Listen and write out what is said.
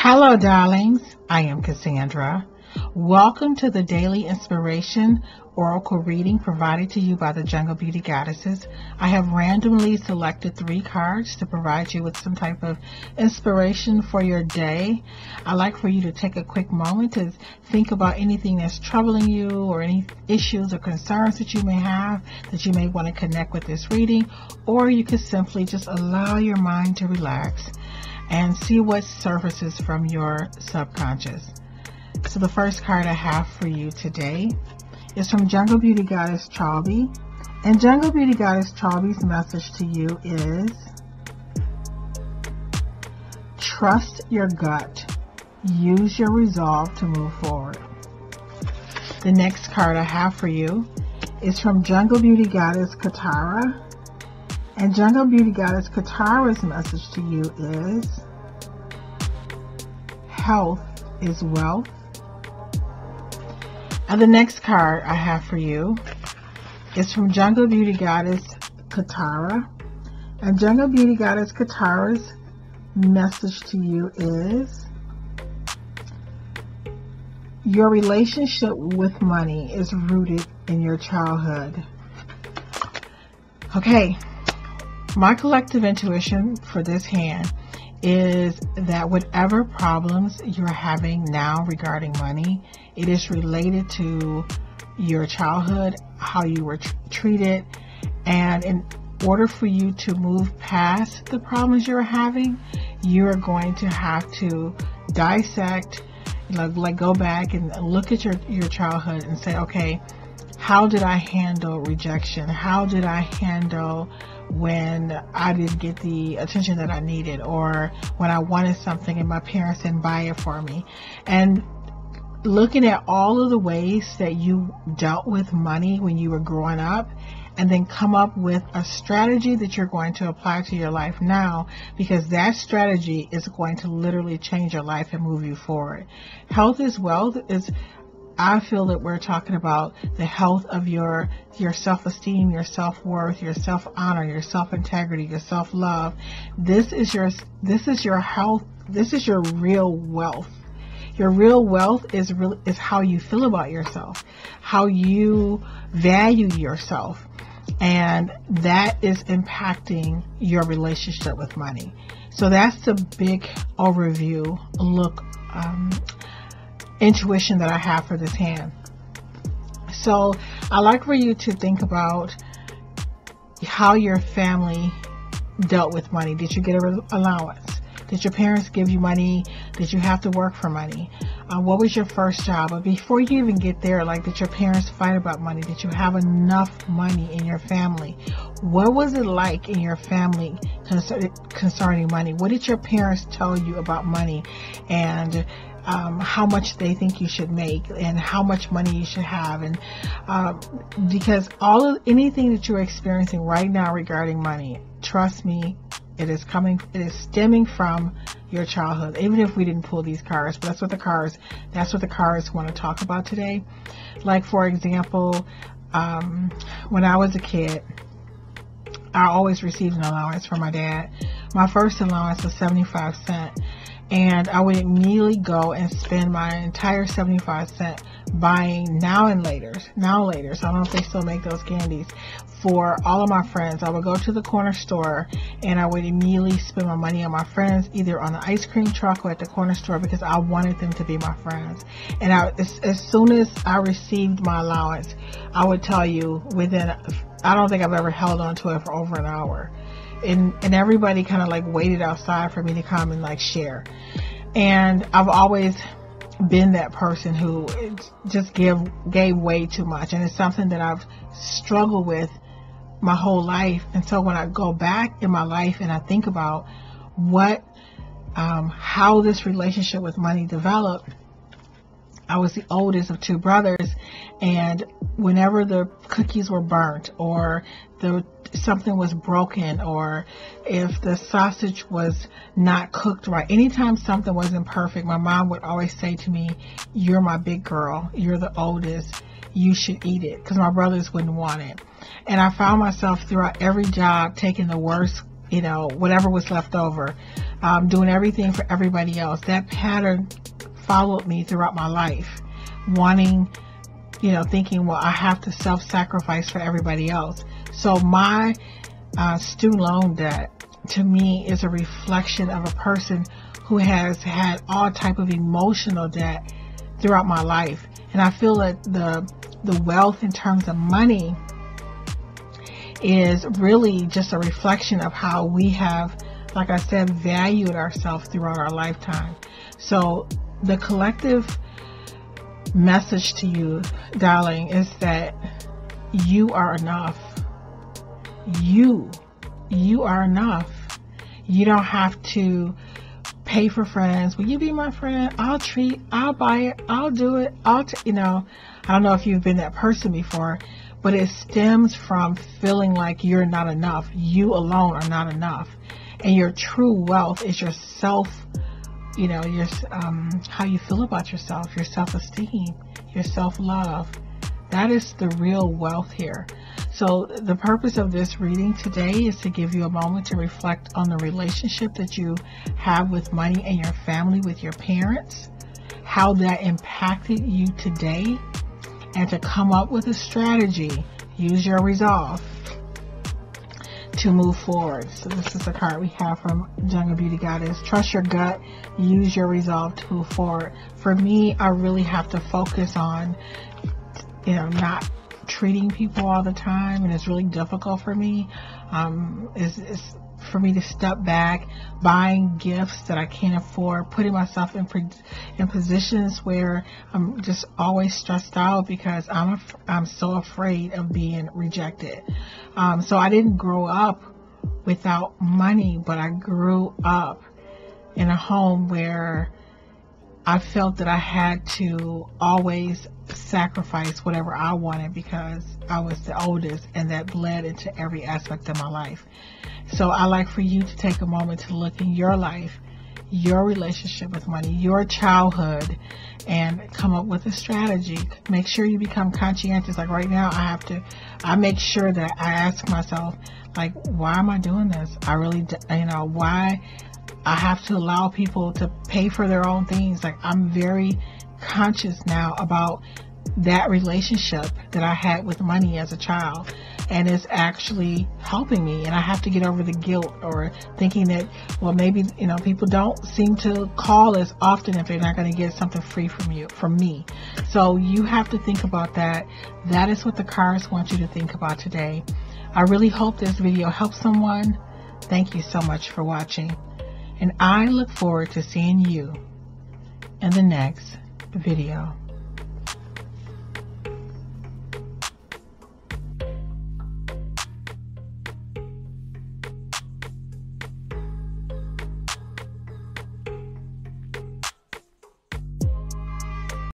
Hello, darlings. I am Cassandra. Welcome to the Daily Inspiration Oracle reading provided to you by the Jungle Beauty Goddesses. I have randomly selected three cards to provide you with some type of inspiration for your day. I'd like for you to take a quick moment to think about anything that's troubling you or any issues or concerns that you may have that you may want to connect with this reading, or you could simply just allow your mind to relax and see what surfaces from your subconscious. So the first card I have for you today is from Jungle Beauty Goddess Chalby. And Jungle Beauty Goddess Chalby's message to you is trust your gut. Use your resolve to move forward. The next card I have for you is from Jungle Beauty Goddess Katara. And Jungle Beauty Goddess Katara's message to you is health is wealth and the next card I have for you is from Jungle Beauty Goddess Katara. And Jungle Beauty Goddess Katara's message to you is your relationship with money is rooted in your childhood. Okay, my collective intuition for this hand is that whatever problems you're having now regarding money, it is related to your childhood, how you were tr- treated, and in order for you to move past the problems you're having, you're going to have to dissect, like, like go back and look at your, your childhood and say, okay, how did I handle rejection? How did I handle when I didn't get the attention that I needed or when I wanted something and my parents didn't buy it for me. And looking at all of the ways that you dealt with money when you were growing up and then come up with a strategy that you're going to apply to your life now because that strategy is going to literally change your life and move you forward. Health is wealth is I feel that we're talking about the health of your your self-esteem, your self-worth, your self-honor, your self-integrity, your self-love. This is your this is your health. This is your real wealth. Your real wealth is real, is how you feel about yourself, how you value yourself, and that is impacting your relationship with money. So that's the big overview look um, intuition that I have for this hand. So I like for you to think about how your family dealt with money. Did you get an allowance? Did your parents give you money? Did you have to work for money? Uh, what was your first job? But before you even get there, like, did your parents fight about money? Did you have enough money in your family? What was it like in your family concerning money? What did your parents tell you about money? And um, how much they think you should make and how much money you should have. And um, because all of anything that you're experiencing right now regarding money trust me it is coming it is stemming from your childhood. Even if we didn't pull these cards but that's what the cards that's what the cards want to talk about today. Like for example um, when i was a kid i always received an allowance from my dad. My first allowance was 75 cents and I would immediately go and spend my entire 75 cent buying now and later, now and later. So I don't know if they still make those candies for all of my friends. I would go to the corner store and I would immediately spend my money on my friends, either on the ice cream truck or at the corner store because I wanted them to be my friends. And I, as, as soon as I received my allowance, I would tell you within, I don't think I've ever held on to it for over an hour and and everybody kind of like waited outside for me to come and like share. And I've always been that person who just give gave way too much, and it's something that I've struggled with my whole life. And so when I go back in my life and I think about what um, how this relationship with money developed, I was the oldest of two brothers, and whenever the cookies were burnt or the something was broken or if the sausage was not cooked right, anytime something wasn't perfect, my mom would always say to me, "You're my big girl. You're the oldest. You should eat it," because my brothers wouldn't want it. And I found myself throughout every job taking the worst you know, whatever was left over. um, doing everything for everybody else. That pattern followed me throughout my life, wanting, you know, thinking, well, I have to self-sacrifice for everybody else. So my uh, student loan debt to me is a reflection of a person who has had all type of emotional debt throughout my life. And I feel that the the wealth in terms of money is really just a reflection of how we have, like I said, valued ourselves throughout our lifetime. So the collective message to you, darling, is that you are enough. You, you are enough. You don't have to pay for friends. Will you be my friend? I'll treat, I'll buy it, I'll do it, I'll, t-, you know, I don't know if you've been that person before, but it stems from feeling like you're not enough. You alone are not enough. And your true wealth is your self, you know, your, um, how you feel about yourself, your self esteem, your self love. That is the real wealth here. So the purpose of this reading today is to give you a moment to reflect on the relationship that you have with money and your family, with your parents, how that impacted you today, and to come up with a strategy. Use your resolve to move forward. So this is a card we have from Jungle Beauty Goddess. Trust your gut. Use your resolve to move forward. For me, I really have to focus on, you know, not treating people all the time, and it's really difficult for me. Um, it's, it's for me to step back, buying gifts that I can't afford, putting myself in in positions where I'm just always stressed out because I'm af- I'm so afraid of being rejected. Um, so I didn't grow up without money, but I grew up in a home where I felt that I had to always sacrifice whatever I wanted because I was the oldest and that bled into every aspect of my life. So I like for you to take a moment to look in your life, your relationship with money, your childhood, and come up with a strategy. Make sure you become conscientious. Like right now, I have to, I make sure that I ask myself, like, why am I doing this? I really, you know, why I have to allow people to pay for their own things. Like I'm very conscious now about that relationship that I had with money as a child and it's actually helping me and I have to get over the guilt or thinking that well maybe you know people don't seem to call as often if they're not going to get something free from you from me. So you have to think about that. That is what the cards want you to think about today. I really hope this video helps someone. Thank you so much for watching and I look forward to seeing you in the next video.